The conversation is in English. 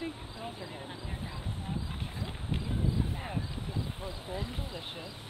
think those are it's bold and delicious.